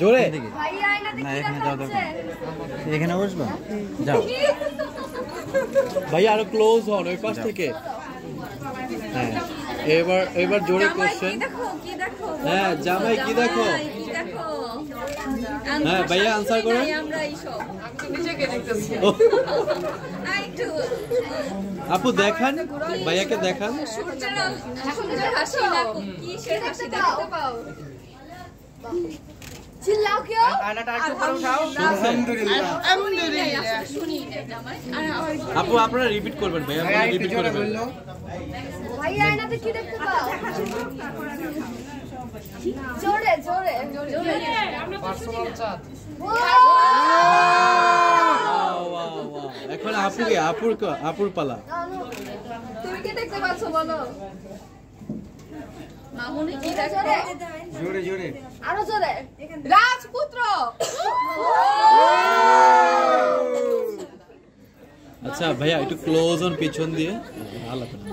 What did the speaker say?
জোরে? না, এখানে যাওয়া দেখাচ্ছে এখানে বসবা? যাও। ভাইয়া আরও ক্লোজ হন ওই পাশ থেকে। হ্যাঁ। এবার এবার জোরে কোশ্চেন দেখো দেখো? হ্যাঁ, জামাই কি দেখো? দেখো? হ্যাঁ, ভাইয়া answer করো। ও, আপু দেখান। ভাইয়াকে দেখান। চিল্লাও কেউ? আপু আপনারা রিপিট করবেন ভাইয়া রিপিট করে ফেলবেন ভাইয়া আয়নাতে কি দেখতে পাও? জোরে জোরে। জোরে. এখন আপুকে আপুর ক- আপুর পালা। তুমি কি দেখতে পাচ্ছ বলো? মামুনি কি দেখো? জোরে জোরে। আরও জোরে। রাজপুত্র! আচ্ছা ভাইয়া একটু ক্লোজ অন পিছন দিয়ে। ভালো করে।